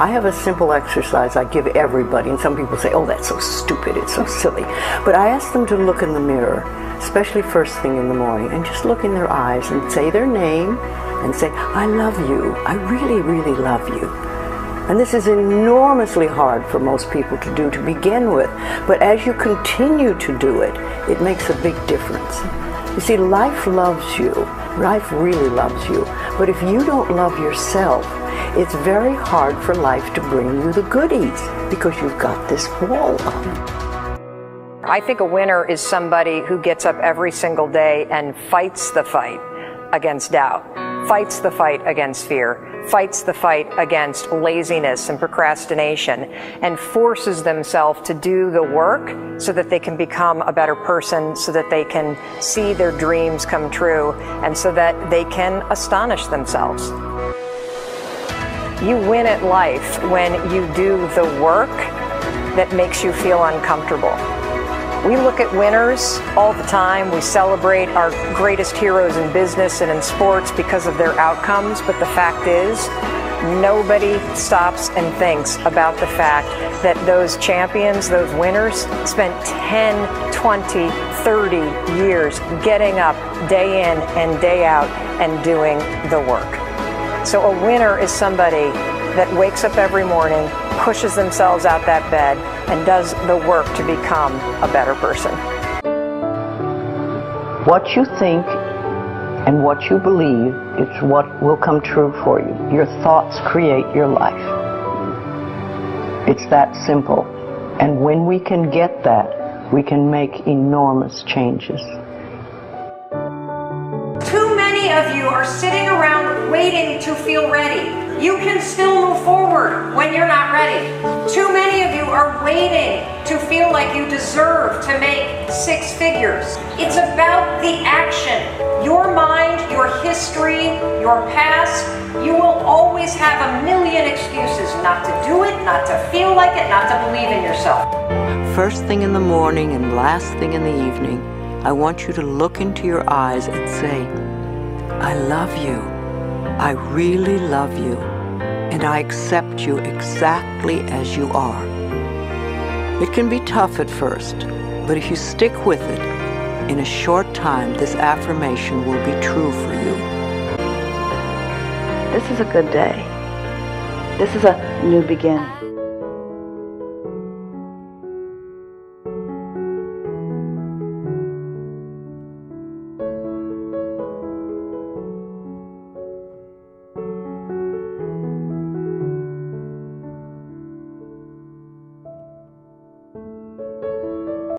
I have a simple exercise I give everybody, and some people say, oh, that's so stupid, it's so silly. But I ask them to look in the mirror, especially first thing in the morning, and just look in their eyes and say their name and say, I love you. I really, really love you. And this is enormously hard for most people to do to begin with. But as you continue to do it, it makes a big difference. You see, life loves you. Life really loves you. But if you don't love yourself, it's very hard for life to bring you the goodies because you've got this wall up. I think a winner is somebody who gets up every single day and fights the fight against doubt, fights the fight against fear, fights the fight against laziness and procrastination and forces themselves to do the work so that they can become a better person, so that they can see their dreams come true, and so that they can astonish themselves. You win at life when you do the work that makes you feel uncomfortable. We look at winners all the time. We celebrate our greatest heroes in business and in sports because of their outcomes. But the fact is, nobody stops and thinks about the fact that those champions, those winners, spent 10, 20, 30 years getting up day in and day out and doing the work. So a winner is somebody that wakes up every morning, pushes themselves out that bed, and does the work to become a better person. What you think and what you believe is what will come true for you. Your thoughts create your life. It's that simple. And when we can get that, we can make enormous changes. Many of you are sitting around waiting to feel ready. You can still move forward when you're not ready. Too many of you are waiting to feel like you deserve to make six figures. It's about the action. Your mind, your history, your past, you will always have a million excuses not to do it, not to feel like it, not to believe in yourself. First thing in the morning and last thing in the evening, I want you to look into your eyes and say, I love you. I really love you, and I accept you exactly as you are. It can be tough at first, but if you stick with it, in a short time, this affirmation will be true for you. This is a good day. This is a new beginning.